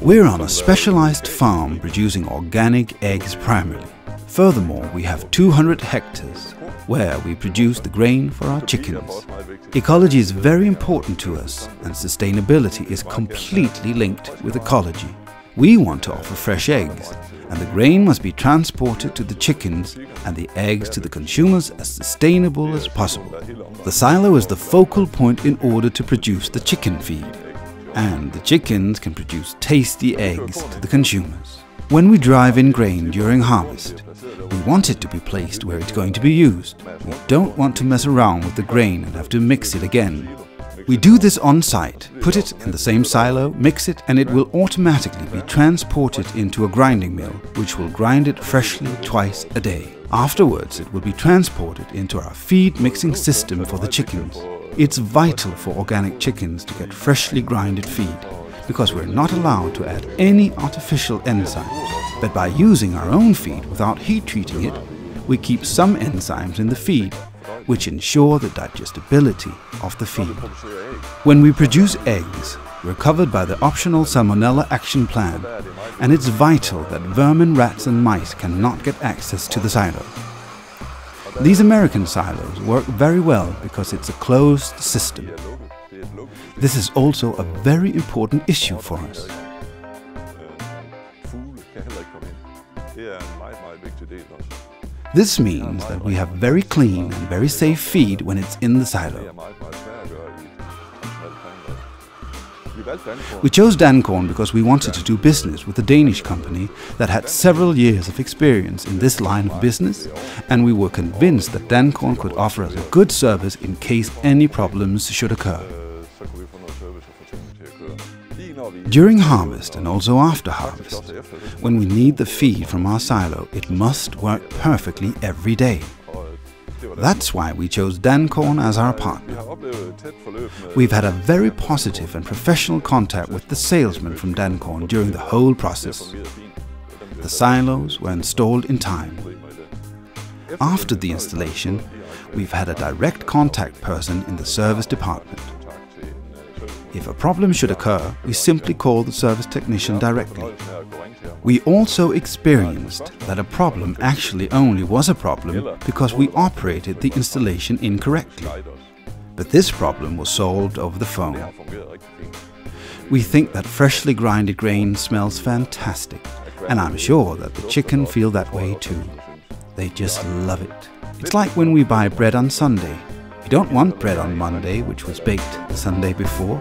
We're on a specialized farm producing organic eggs primarily. Furthermore, we have 200 hectares where we produce the grain for our chickens. Ecology is very important to us and sustainability is completely linked with ecology. We want to offer fresh eggs and the grain must be transported to the chickens and the eggs to the consumers as sustainable as possible. The silo is the focal point in order to produce the chicken feed and the chickens can produce tasty eggs to the consumers. When we drive in grain during harvest, we want it to be placed where it's going to be used. We don't want to mess around with the grain and have to mix it again. We do this on site, put it in the same silo, mix it, and it will automatically be transported into a grinding mill, which will grind it freshly twice a day. Afterwards, it will be transported into our feed mixing system for the chickens. It's vital for organic chickens to get freshly grinded feed, because we're not allowed to add any artificial enzymes. But by using our own feed without heat treating it, we keep some enzymes in the feed which ensure the digestibility of the feed. When we produce eggs, we're covered by the optional Salmonella Action Plan, and it's vital that vermin, rats and mice cannot get access to the silo. These American silos work very well because it's a closed system. This is also a very important issue for us. This means that we have very clean and very safe feed when it's in the silo. We chose DanCorn because we wanted to do business with a Danish company that had several years of experience in this line of business, and we were convinced that DanCorn could offer us a good service in case any problems should occur. During harvest and also after harvest, when we need the feed from our silo, it must work perfectly every day. That's why we chose DanCorn as our partner. We've had a very positive and professional contact with the salesman from DanCorn during the whole process. The silos were installed in time. After the installation, we've had a direct contact person in the service department. If a problem should occur, we simply call the service technician directly. We also experienced that a problem actually only was a problem because we operated the installation incorrectly. But this problem was solved over the phone. We think that freshly grinded grain smells fantastic, and I'm sure that the chicken feel that way too. They just love it. It's like when we buy bread on Sunday. We don't want bread on Monday, which was baked the Sunday before.